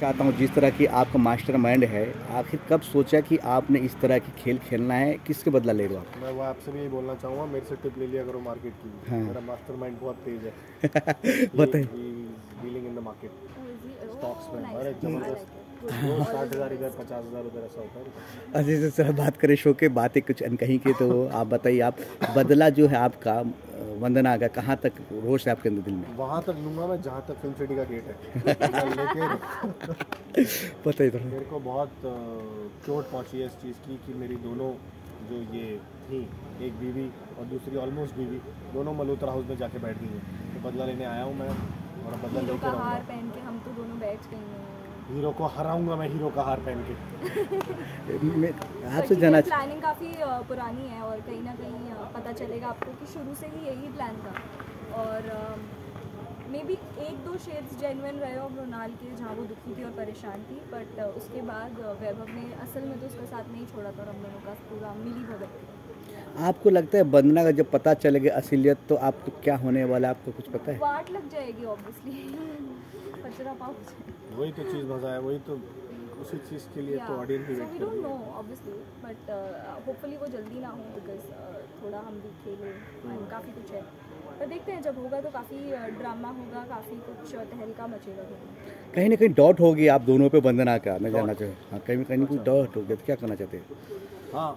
चाहता हूँ जिस तरह की आपका मास्टर माइंड है आखिर कब सोचा कि आपने इस तरह की खेल खेलना है? किसके बदला ले रहे हो आप? मैं वो आपसे भी यही बोलना चाहूँगा मेरे से टिप ले लिया करो मार्केट की। हाँ। मेरा मास्टर माइंड बहुत तेज है। बताइए। Dealing in the market stocks में अरे ज़बरदस्त साठ हज़ार इधर पचास हज़ार उधर ऐसा होता है अच्छा सर बात करें शो के बातें कुछ अनकहीं की तो आप बताइए आप बदला जो है आपका वंदना का कहाँ तक रोष है आपके अंदर दिल में? वहाँ तक लूँगा मैं जहाँ तक फ़िल्म सिटी का गेट है। लेकिन बताइए थोड़ा। मेरे को बहुत चोट पहुँची है इस चीज़ की कि मेरी दोनों जो ये थी एक बीवी और दूसरी ऑलमोस्ट बीवी दोनों मल्होत्रा हाउस में जाके बैठ गई हैं। बदला लेने आया हूँ मैं और बदला हीरो का हार पहन के हम तो दोनों बैठ गए हैं। हीरो को हराऊँगा मैं हीरो का हार पहन के। मैं आपसे जाना प्लानिंग काफ़ी पुरानी है और कहीं ना कहीं पता चलेगा आपको कि शुरू से ही यही प्लान था। और मे बी एक दो शेड्स जेनुअन रहे हो मृणाल के जहाँ वो दुखी थी और परेशान थी बट उसके बाद वैभव ने असल में तो उसका साथ नहीं छोड़ा था और हम दोनों का पूरा मिली भगत। आपको लगता है बंदना का जब पता चलेगा असलियत तो आपको क्या होने वाला है? आपको कुछ पता है? वाट लग जाएगी ऑब्वियसली कचरा पाउच वही तो चीज़ मज़ा है वही तो उसी चीज़ के लिए तो ऑडियंस भी वेट कर है। obviously but uh, hopefully वो जल्दी ना हो because uh, थोड़ा हम भी खेलें। काफ़ी कुछ है। पर देखते हैं जब होगा तो काफ़ी ड्रामा होगा काफ़ी कुछ तहलका मचेगा कहीं ना कहीं डॉट होगी आप दोनों पे वंदना का मैं जानना चाहूँ। हाँ कहीं कहीं कुछ डॉट हो गया तो क्या करना चाहते हैं? हाँ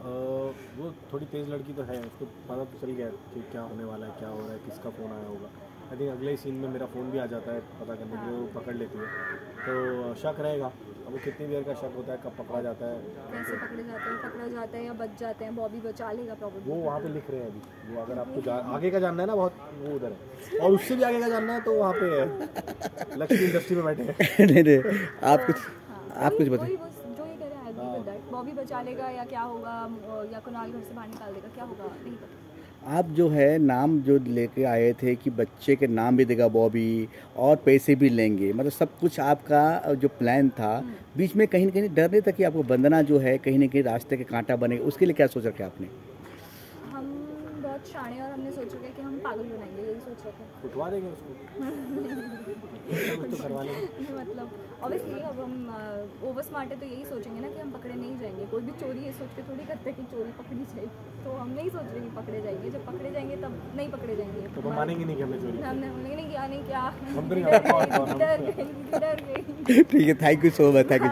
वो थोड़ी तेज़ लड़की तो है उसको पता तो चल गया कि क्या होने वाला है क्या हो रहा है किसका फ़ोन आया होगा। आई थिंक अगले सीन में मेरा फ़ोन भी आ जाता है पता करने के लिए वो पकड़ लेती है। तो शक रहेगा। अब वो कितनी देर का शक होता है कब पकड़ा जाता है? कैसे पकड़े जाते हैं? पकड़ा जाता है या बच जाते हैं? बॉबी बचा लेगा प्रॉब्लम वो वहाँ पे लिख रहे हैं अभी। वो अगर आपको आगे का जानना है ना बहुत वो उधर है। और उससे भी आगे का जानना है तो वहाँ पे है। लक्ष्मी इंडस्ट्री में बैठे हैं। नहीं नहीं आप कुछ आप कुछ बताइए। बॉबी बचा लेगा या क्या होगा या कुणाल घर से बाहर निकाल देगा क्या होगा? नहीं पता। आप जो है नाम जो लेके आए थे कि बच्चे के नाम भी देगा बॉबी और पैसे भी लेंगे मतलब सब कुछ आपका जो प्लान था बीच में कहीं ना कहीं डर नहीं था कि आपको बंदना जो है कहीं ना कहीं रास्ते के कांटा बनेगा उसके लिए क्या सोच रखा आपने? बहुत शाणे और हमने सोच रखे कि हम पागल बनाएँगे यही सोच थे। उठवा देंगे उसको। तो करवा लेंगे। मतलब ऑब्वियसली अब हम ओवर स्मार्ट है तो यही सोचेंगे ना कि हम पकड़े नहीं जाएँगे। कोई भी चोरी ये सोच के थोड़ी करते कि चोरी पकड़ी जाएगी तो हम नहीं सोच रहे कि पकड़े जाएँगे। जब पकड़े जाएँगे तब नहीं पकड़े जाएँगे। तो हम मानेंगे नहीं कि हमने चोरी। हमने नहीं किया नहीं क्या। तो नहीं डर गई ठीक है thank you so much thank you